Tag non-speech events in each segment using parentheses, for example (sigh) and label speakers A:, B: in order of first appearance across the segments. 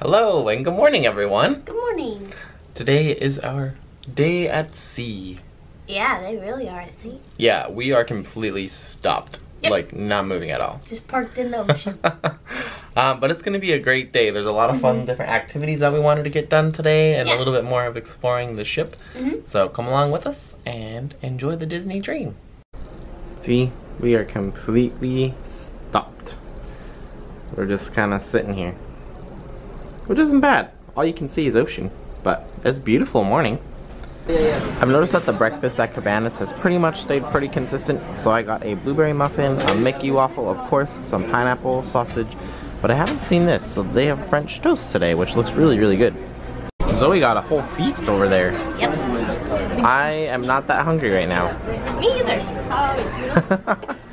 A: Hello and good morning everyone.
B: Good morning.
A: Today is our day at sea.
B: Yeah, they really are at sea.
A: Yeah, we are completely stopped.
B: Yep.
A: Like not moving at all.
B: Just parked in the (laughs) ocean.
A: um, but it's gonna be a great day. There's a lot of fun different activities that we wanted to get done today and
B: Yeah.
A: a little bit more of exploring the ship.
B: Mhm.
A: So come along with us and enjoy the Disney dream. See, we are completely stopped. We're just kind of sitting here. Which isn't bad. All you can see is ocean. But it's a beautiful morning. I've noticed that the breakfast at Cabanas has pretty much stayed pretty consistent. So I got a blueberry muffin, a Mickey waffle, of course, some pineapple, sausage. But I haven't seen this, so they have French toast today, which looks really, really good. Zoe got a whole feast over there.
B: yep.
A: I am not that hungry right now.
B: Me either. (laughs)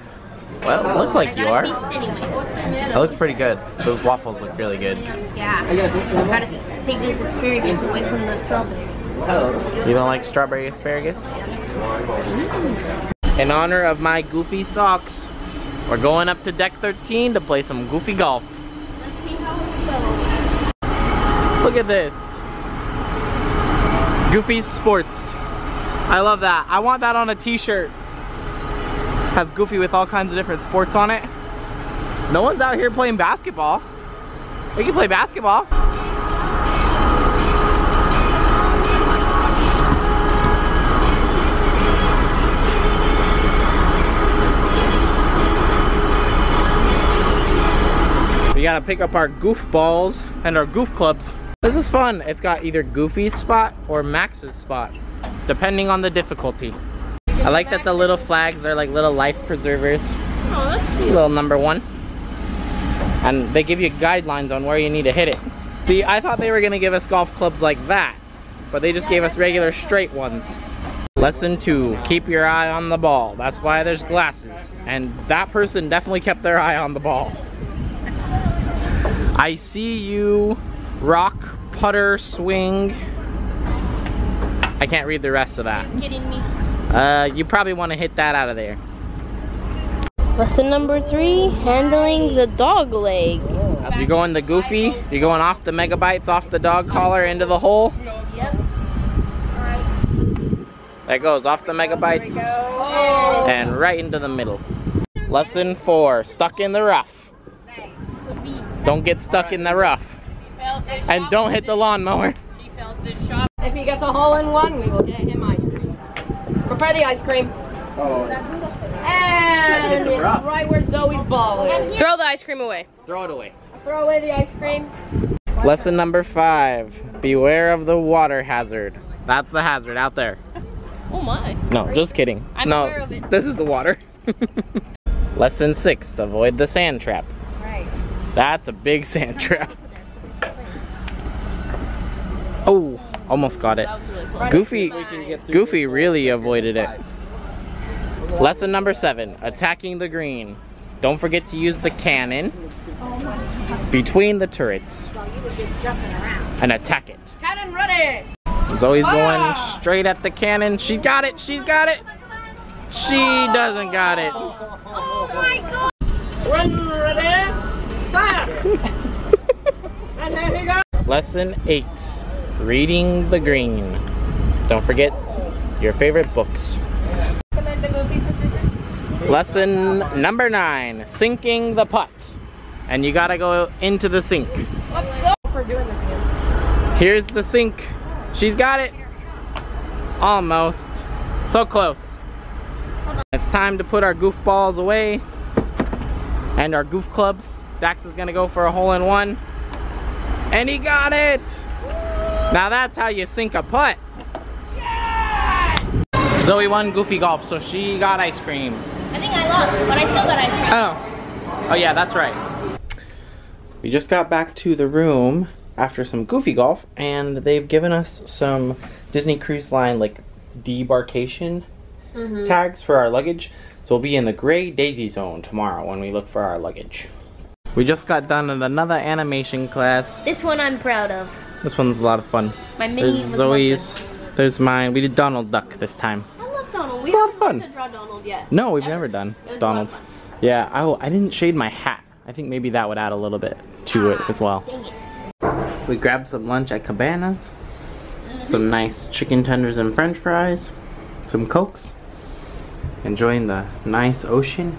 A: well, it looks like you are.
B: got anyway.
A: It looks pretty good. Those waffles look really good.
B: Yeah. I gotta take this asparagus away from the strawberry. Oh.
A: You don't like strawberry asparagus? Mm. In honor of my goofy socks, we're going up to deck 13 to play some goofy golf. Look at this. Goofy Sports. I love that. I want that on a t-shirt. Has Goofy with all kinds of different sports on it. No one's out here playing basketball. We can play basketball. We gotta pick up our goof balls and our goof clubs. This is fun. It's got either Goofy's spot or Max's spot, depending on the difficulty. I like that the little flags are like little life preservers.
B: Oh, that's cute.
A: Little number one. And they give you guidelines on where you need to hit it. See, I thought they were gonna give us golf clubs like that, but they just gave us regular straight ones. Lesson two, keep your eye on the ball. That's why there's glasses. And that person definitely kept their eye on the ball. I see you rock, putter, swing. I can't read the rest of that.
B: You kidding me?
A: Uh, you probably want to hit that out of there.
B: Lesson number three, handling the dog leg.
A: You're going the goofy, you're going off the megabytes, off the dog collar into the hole.
B: Yep.
A: That goes off the megabytes and right into the middle. Lesson four, stuck in the rough. Don't get stuck in the rough. And don't hit the lawnmower.
C: She fails this shot. If he gets a hole in one, we will get him ice cream. Prepare the ice cream. Oh. And it's right where Zoe's ball is. Throw the ice cream away.
A: Throw it away.
C: Throw away the ice cream.
A: Lesson number five, beware of the water hazard. That's the hazard out there.
B: Oh my.
A: No, just kidding.
B: I'm
A: no,
B: aware of it.
A: this is the water. (laughs) Lesson six, avoid the sand trap.
B: Right.
A: That's a big sand trap. (laughs) Oh, almost got it.
B: Really.
A: Goofy, Goofy really avoided it. Lesson number seven, attacking the green. Don't forget to use the cannon between the turrets and attack it.
C: Cannon ready.
A: Zoe's going straight at the cannon. She's got it, she's got it. She doesn't got it.
B: Oh my god.
C: Run ready. Fire. (laughs) and there he goes.
A: Lesson eight, reading the green. Don't forget your favorite books.
C: Recommend the movie position.
A: Lesson number nine, sinking the putt. And you gotta go into the sink.
C: Let's go. We're doing this again.
A: Here's the sink. She's got it. Almost. So close. It's time to put our goof balls away and our goof clubs. Dax is gonna go for a hole in one. And he got it! Now that's how you sink a putt. Zoe won Goofy Golf, so she got ice cream.
B: I think I lost, but I still got ice cream.
A: Oh. Oh yeah, that's right. We just got back to the room after some goofy golf and they've given us some Disney Cruise Line like debarkation mm-hmm. tags for our luggage. So we'll be in the gray daisy zone tomorrow when we look for our luggage. We just got done in another animation class.
B: This one I'm proud of.
A: This one's a lot of fun.
B: My mini
A: There's
B: was
A: Zoe's, there's mine. We did Donald Duck this time.
B: I love Donald. We haven't
A: fun.
B: to draw Donald yet.
A: No, we've
B: Ever.
A: never done
B: It was a
A: Donald.
B: lot of fun.
A: Yeah, I, I didn't shade my hat. I think maybe that would add a little bit to it ah, as well.
B: It.
A: We grabbed some lunch at Cabanas. Some mm-hmm. nice chicken tenders and french fries. Some cokes. Enjoying the nice ocean.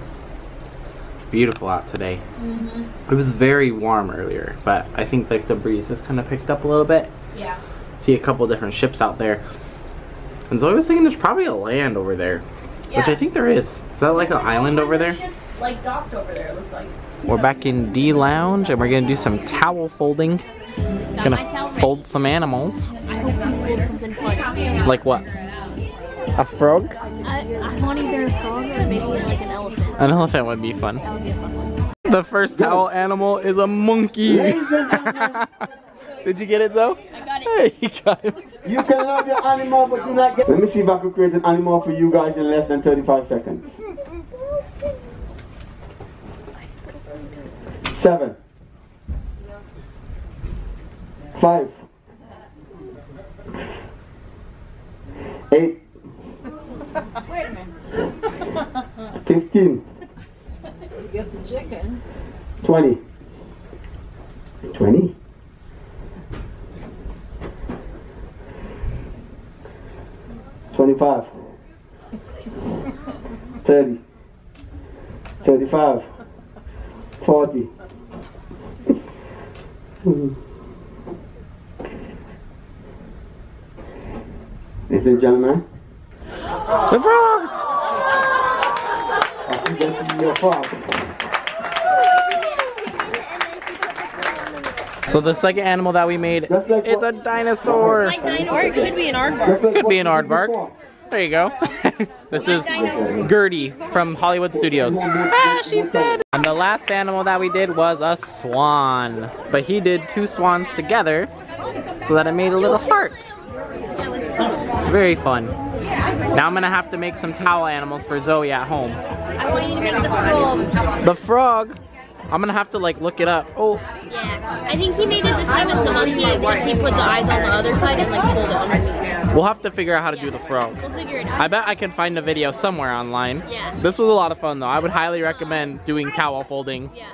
A: Beautiful out today. Mm-hmm. It was very warm earlier, but I think like the breeze has kind of picked up a little bit.
B: Yeah.
A: See a couple different ships out there. And so I was thinking there's probably a land over there. Which I think there is. Is that like an island over there?
B: Ships, like docked over there, it looks like.
A: We're back in D Lounge and we're gonna do some towel folding.
B: Got
A: Gonna
B: ready.
A: fold some animals.
B: I hope we fold something funny.
A: Like what? A frog?
B: I, I want either a frog or maybe like an elephant.
A: An elephant would be fun.
B: That would be a fun one.
A: The first towel animal is a monkey. (laughs) (laughs) Did you get it, Zoe?
B: I got it.
A: Hey, you got it.
D: You can love your animal, but you not get. Let me see if I can create an animal for you guys in less than 35 seconds. Seven. Five. Eight. Fifteen.
C: You Get the chicken.
D: Twenty. Twenty. Twenty-five. Thirty. Thirty-five. Forty. Ladies and gentlemen,
A: The frog!
D: I present to your frog.
A: So the second animal that we made
D: Just like
A: is a dinosaur.
B: Like dinosaur, it could be an aardvark.
D: Like
A: Could be an
D: you
A: aardvark. There you go. (laughs) this is Gertie from Hollywood Studios. Ah, she's dead. And the last animal that we did was a swan. But he did two swans together so that it made a little heart. Very fun. Now I'm gonna have to make some towel animals for Zoe at home.
B: I want you to make the frog.
A: The frog, I'm gonna have to like look it up. Oh,
B: Yeah. I think he made it the same as the monkey, except he put the eyes on the other side and like pulled it underneath.
A: we'll have to figure out how to do the frog.
B: We'll figure it out.
A: I bet I can find a video somewhere online.
B: Yeah.
A: This was a lot of fun though. I would highly recommend doing towel folding.
B: Yeah.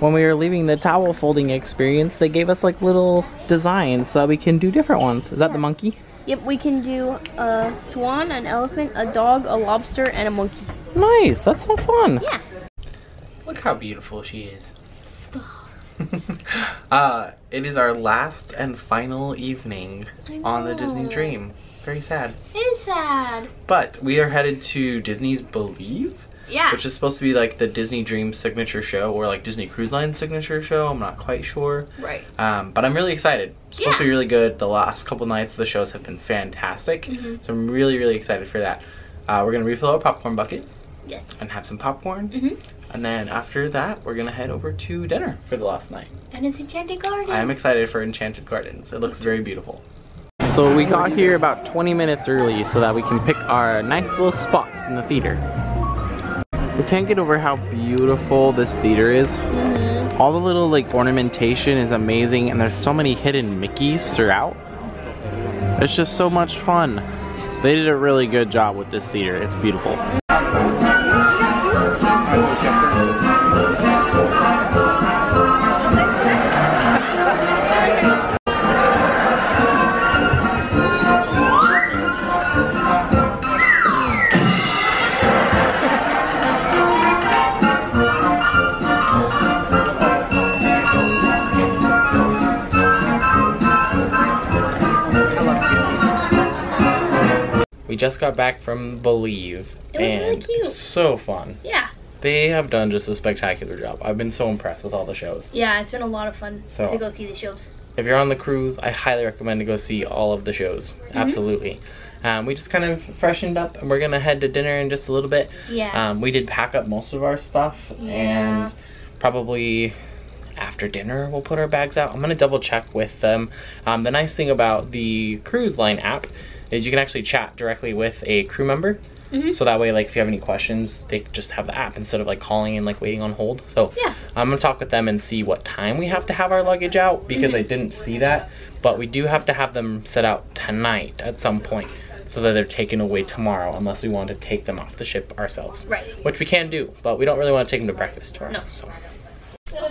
A: When we were leaving the towel folding experience, they gave us like little designs so that we can do different ones. Is that the monkey?
B: Yep, we can do a swan, an elephant, a dog, a lobster, and a monkey.
A: Nice, that's so fun.
B: Yeah.
A: Look how beautiful she is. (laughs) uh, it is our last and final evening on the Disney
B: know.
A: Dream. Very sad.
B: It is sad.
A: But we are headed to Disney's Believe,
B: Yeah.
A: which is supposed to be like the Disney Dream signature show or like Disney Cruise Line signature show. I'm not quite sure.
B: right.
A: Um, but I'm really excited. It's supposed to be really good. The last couple nights of the shows have been fantastic.
B: Mhm.
A: So I'm really, really excited for that. Uh, we're gonna refill our popcorn bucket
B: Yes.
A: and have some popcorn.
B: Mhm.
A: And then after that, we're gonna head over to dinner for the last night.
B: And it's Enchanted Garden.
A: I am excited for Enchanted Gardens. It looks very beautiful. So we got here about 20 minutes early so that we can pick our nice little spots in the theater. We can't get over how beautiful this theater is.
B: Mhm.
A: All the little like ornamentation is amazing and there's so many hidden Mickeys throughout. It's just so much fun. They did a really good job with this theater. It's beautiful. Just got back from Believe.
B: It was really
A: and
B: cute.
A: So fun.
B: Yeah.
A: They have done just a spectacular job. I've been so impressed with all the shows.
B: Yeah, it's been a lot of fun
A: So-
B: to go see the shows.
A: If you're on the cruise, I highly recommend to go see all of the shows.
B: Mm-hmm.
A: Absolutely. Um, we just kind of freshened up and we're gonna head to dinner in just a little bit.
B: Yeah.
A: Um, we did pack up most of our stuff
B: Yeah.
A: and probably after dinner we'll put our bags out. I'm gonna double check with them. Um, the nice thing about the cruise line app is you can actually chat directly with a crew member.
B: Mhm.
A: So that way, like, if you have any questions, they just have the app instead of like calling and like waiting on hold. So
B: Yeah.
A: I'm gonna talk with them and see what time we have to have our luggage out because I didn't see that. But we do have to have them set out tonight at some point so that they're taken away tomorrow unless we want to take them off the ship ourselves.
B: Right.
A: Which we can do, but we don't really want to take them to breakfast tomorrow.
B: No.
A: So.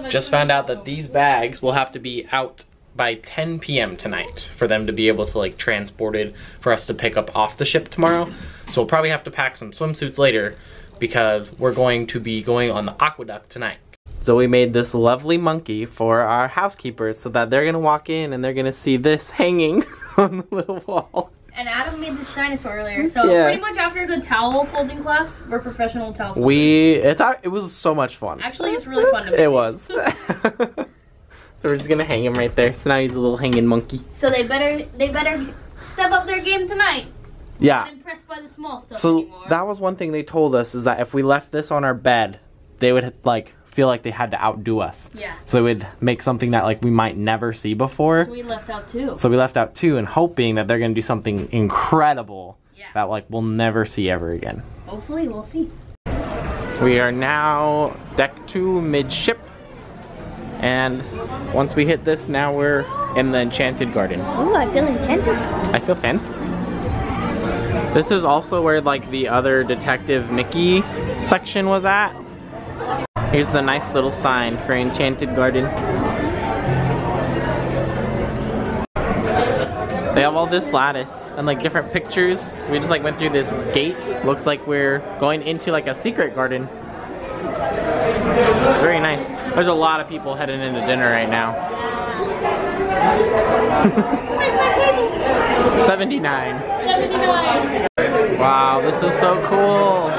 A: Just found out that these bags will have to be out by 10 p.m. tonight for them to be able to like transport it for us to pick up off the ship tomorrow. So we'll probably have to pack some swimsuits later because we're going to be going on the AquaDuck tonight. So we made this lovely monkey for our housekeepers so that they're gonna walk in and they're gonna see this hanging (laughs) on the little wall.
B: And Adam made this dinosaur earlier, so
A: Yeah.
B: pretty much after the towel folding class, we're professional towel folders.
A: We, it, it was so much fun.
B: Actually, it's really fun to make.
A: It was. (laughs) (laughs) so we're just gonna hang him right there. So now he's a little hanging monkey.
B: So they better they better step up their game tonight.
A: Yeah.
B: Not impressed by the small stuff
A: So
B: anymore.
A: that was one thing they told us is that if we left this on our bed, they would like feel like they had to outdo us.
B: yeah.
A: So it would make something that like we might never see before.
B: So we left out too.
A: So we left out two and hoping that they're gonna do something incredible
B: Yeah.
A: that like we'll never see ever again.
B: Hopefully, we'll see.
A: We are now deck two midship. And once we hit this, now we're in the Enchanted Garden.
B: Ooh, I feel enchanted.
A: I feel fancy. This is also where like the other Detective Mickey section was at. Here's the nice little sign for Enchanted Garden. They have all this lattice and like different pictures. We just like went through this gate. Looks like we're going into like a secret garden. Very nice. There's a lot of people heading into dinner right now.
B: Where's my table?
A: 79.
B: 79.
A: Wow, this is so cool.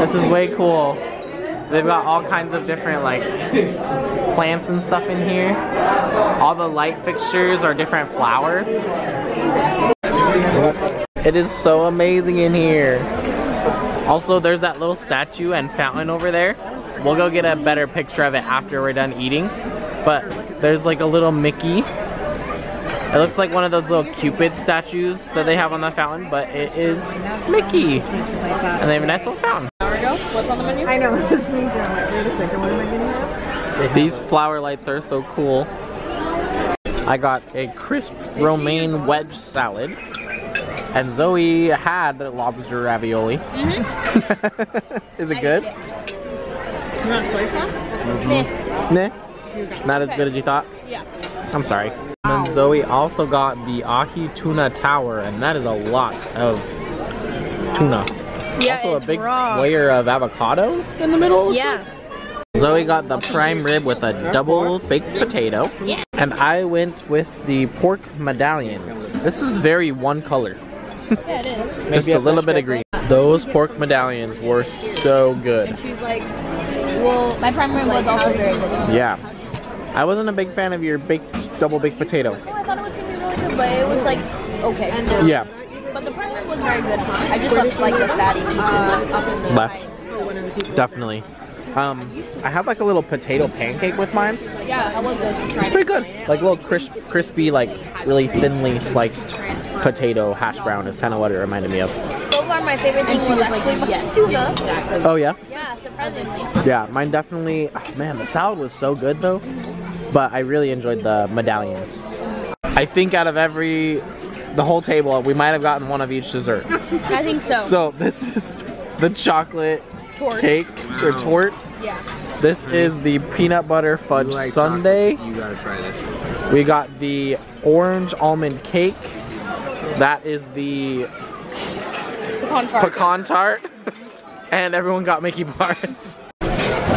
A: This is way cool. They've got all kinds of different like plants and stuff in here. All the light fixtures are different flowers. It is so amazing in here. Also, there's that little statue and fountain over there. We'll go get a better picture of it after we're done eating. But there's like a little Mickey it looks like one of those little Cupid statues that they have on the fountain, but it is Mickey. And they have a nice little fountain.
C: There we go. What's on the menu?
E: I know, (laughs) this means I'm like, wait a second, what am I getting at?
A: These flower lights are so cool. I got a crisp romaine wedge salad. And Zoe had lobster ravioli. Mm-hmm. (laughs) is it good?
E: You want flavor?
A: Nah. Mm-hmm. Not as good as you thought?
B: Yeah.
A: I'm sorry. And Zoe also got the ahi tuna tower, and that is a lot of tuna.
B: Yeah,
A: also
B: it's
A: a big
B: raw.
A: layer of avocado in the middle.
B: Yeah.
A: Zoe got the prime rib with a double baked potato.
B: Yeah.
A: And I went with the pork medallions. This is very one color.
B: Yeah, it is.
A: Just a little bit of green. Those pork medallions were so good.
C: She's like,
B: Well, my prime rib was also very good.
A: Yeah. I wasn't a big fan of your baked double baked potato.
B: Oh, I thought it was gonna be really good, but it was like okay.
A: Uh, yeah.
B: But the prime rib was very good. I just left like the fatty pieces up in the
A: Left. Definitely. Um, I have like a little potato pancake with mine.
B: Yeah, how was this?
A: It's pretty good. Like a little crisp, crispy, like really thinly sliced potato hash brown is kind of what it reminded me of.
B: So far, my favorite thing was actually yes. tuna.
A: Oh yeah.
B: Yeah, surprisingly.
A: Yeah, mine definitely. oh, man, the salad was so good though. But I really enjoyed the medallions. I think out of every, the whole table, we might have gotten one of each dessert.
B: I think so.
A: So this is the chocolate
B: Torte.
A: cake or tort.
B: Yeah.
A: This mm-hmm. is the peanut butter fudge sundae.
F: You gotta try this.
A: We got the orange almond cake. That is the
B: Pecan tart.
A: pecan tart. (laughs) and everyone got Mickey bars.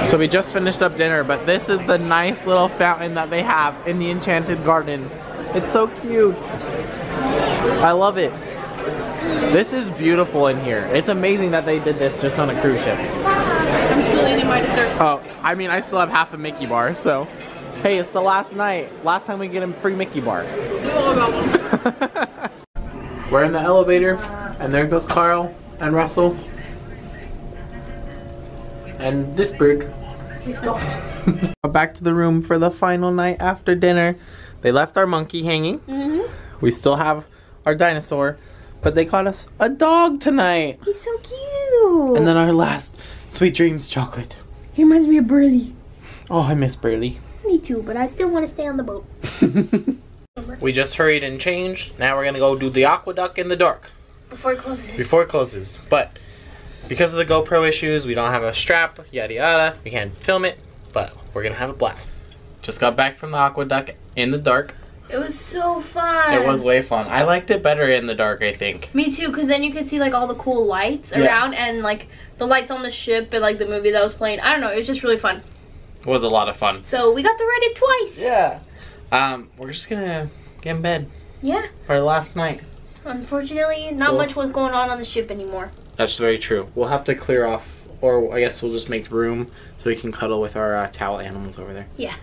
A: So we just finished up dinner, but this is the nice little fountain that they have in the Enchanted Garden. It's so cute. I love it. This is beautiful in here. It's amazing that they did this just on a cruise ship.
B: I'm still eating my dessert.
A: Oh, I mean, I still have half a Mickey bar, so. Hey, it's the last night. Last time we get a free Mickey bar. (laughs) (laughs) We're in the elevator, and there goes Carl and Russell. And this bird. He stopped. (laughs) Back to the room for the final night after dinner. They left our monkey hanging.
B: Mm-hmm.
A: We still have our dinosaur, but they caught us a dog tonight.
B: He's so cute.
A: And then our last sweet dreams chocolate.
B: he reminds me of Burley.
A: Oh, I miss Burley.
B: Me too, but I still want to stay on the boat. (laughs)
A: we just hurried and changed. Now we're gonna go do the AquaDuck in the dark
B: Before it closes.
A: before it closes. But because of the GoPro issues, we don't have a strap, yada yada. We can't film it, but we're gonna have a blast. Just got back from the AquaDuck in the dark.
B: It was so fun.
A: It was way fun. I liked it better in the dark, I think.
B: Me too, because then you could see like all the cool lights
A: Yeah.
B: around and like the lights on the ship and like the movie that was playing. I don't know, it was just really fun.
A: It was a lot of fun.
B: So we got to ride it twice.
A: Yeah. Um, we're just gonna get in bed
B: Yeah.
A: for last night.
B: Unfortunately, not
A: Cool.
B: much was going on on the ship anymore.
A: That's very true. We'll have to clear off, or I guess we'll just make room so we can cuddle with our uh, towel animals over there.
B: Yeah.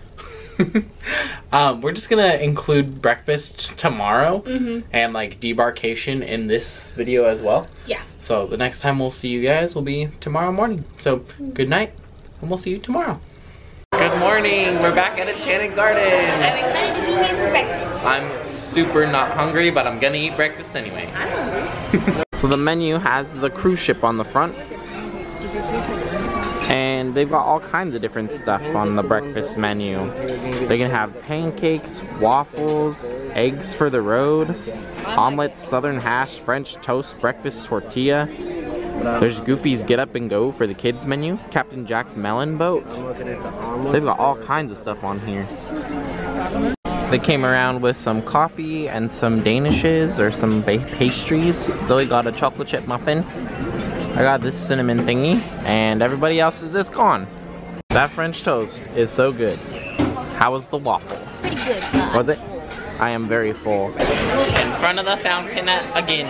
B: (laughs)
A: um, we're just gonna include breakfast tomorrow
B: Mhm.
A: and like debarkation in this video as well.
B: Yeah.
A: So the next time we'll see you guys will be tomorrow morning. So good night, and we'll see you tomorrow. Good morning. We're back at Enchanted Garden.
B: I'm excited to be here for breakfast.
A: I'm super not hungry, but I'm gonna eat breakfast anyway.
B: I'm hungry. (laughs)
A: So the menu has the cruise ship on the front. And they've got all kinds of different stuff on the breakfast menu. They can have pancakes, waffles, eggs for the road, omelets, southern hash, French toast, breakfast tortilla. There's Goofy's Get Up and Go for the kids menu, Captain Jack's Melon Boat. They've got all kinds of stuff on here. They came around with some coffee and some danishes or some pastries. Zoe got a chocolate chip muffin. I got this cinnamon thingy, and everybody else's is gone. That French toast is so good. How was the waffle?
B: Pretty good. Uh,
A: Was it? I am very full. In front of the fountain again,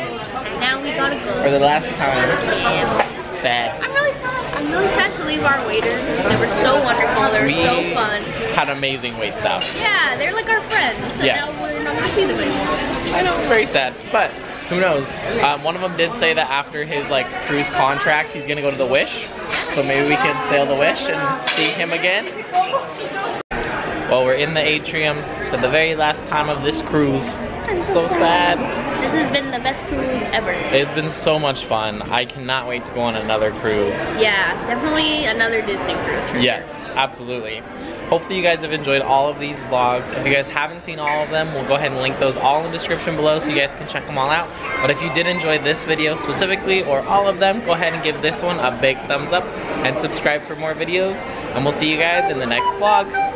B: now we gotta go.
A: for the last time.
B: And
A: Sad.
B: I'm really sad. I'm really sad to leave our waiters. They were so wonderful. They were
A: We
B: so fun.
A: had amazing wait staff.
B: Yeah, they're like our friends. So
A: Yeah.
B: now we're not gonna see them anymore.
A: I know, very sad, but who knows? Um, one of them did say that after his like cruise contract, he's gonna go to the Wish, so maybe we can sail the Wish and see him again. Well, we're in the atrium for the very last time of this cruise. I'm So sad.
B: This has been the best cruise ever.
A: It's been so much fun. I cannot wait to go on another cruise.
B: Yeah, definitely another Disney cruise. For
A: Yes, absolutely. Hopefully you guys have enjoyed all of these vlogs. If you guys haven't seen all of them, we'll go ahead and link those all in the description below so you guys can check them all out. But if you did enjoy this video specifically or all of them, go ahead and give this one a big thumbs up and subscribe for more videos. And we'll see you guys in the next vlog.